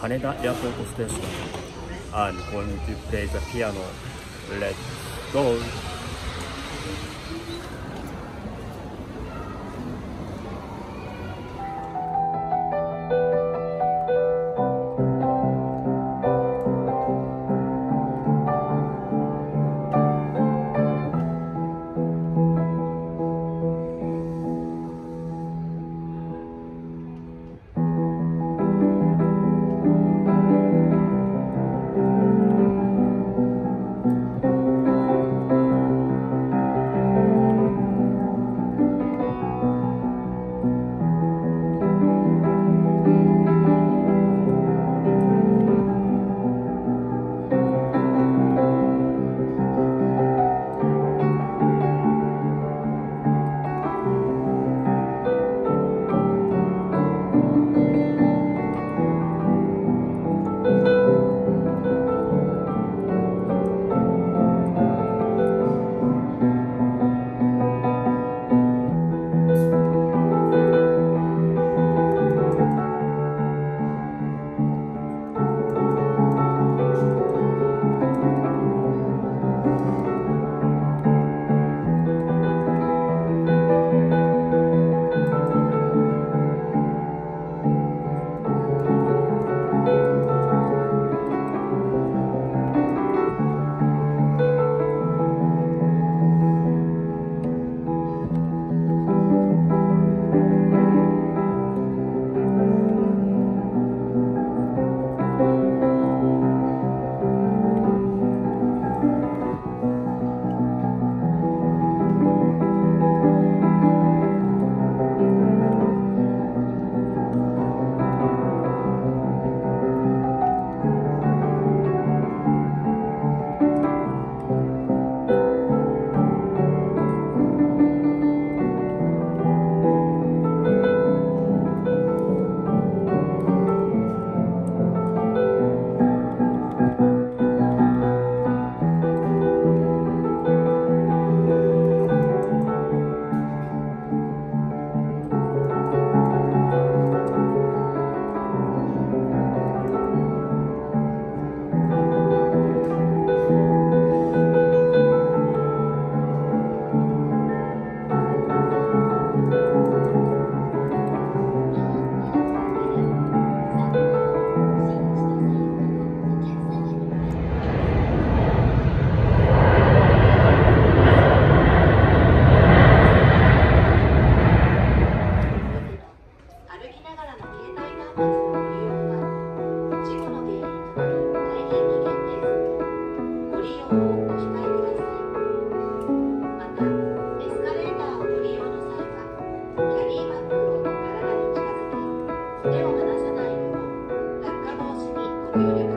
羽田エアポートステーション I'm going to play the piano Let's go「Thank you.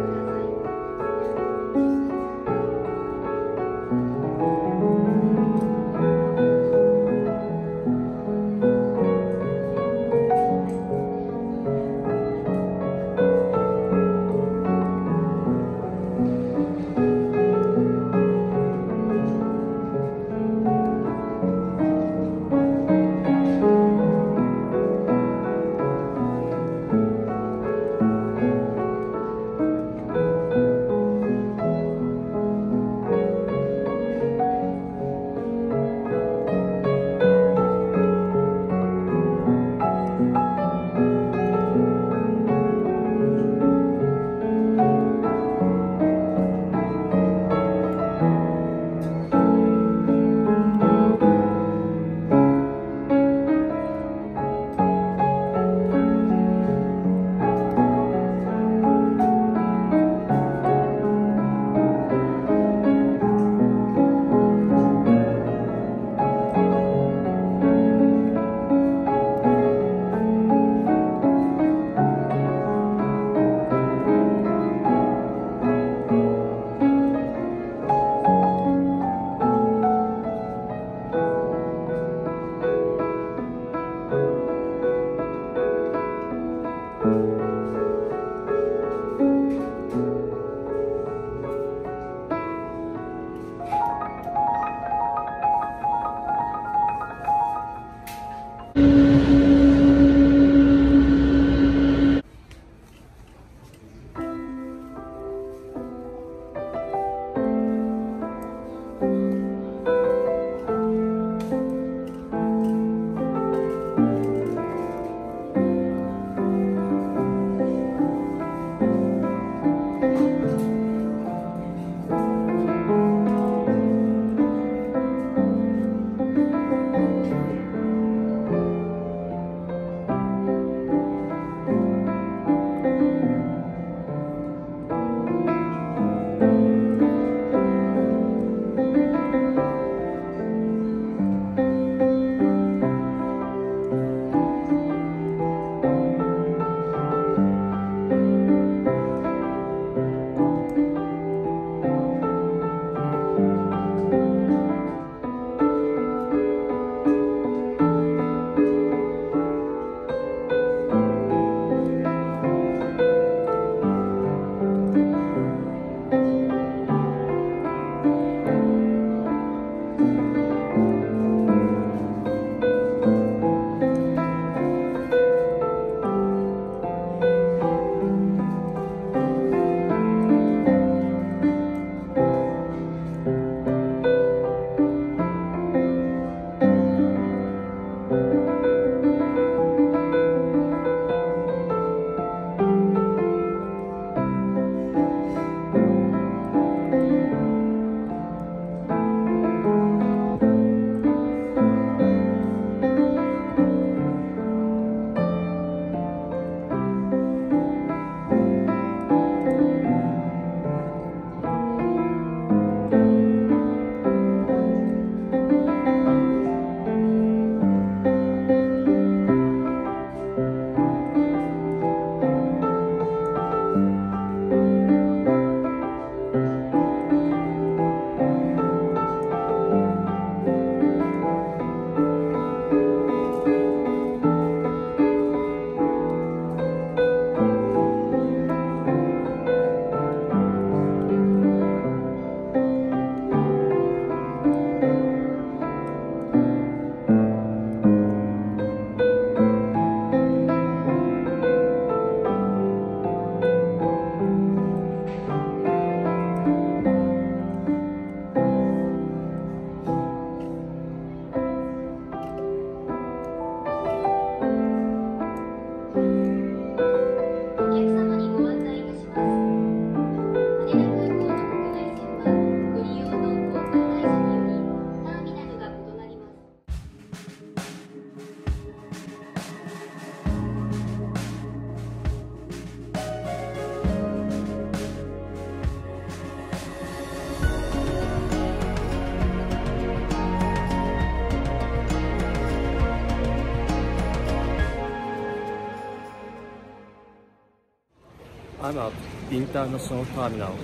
I'm at international terminal.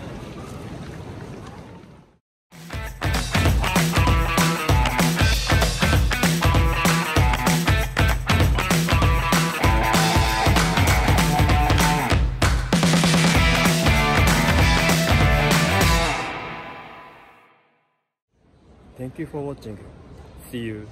Thank you for watching. See you.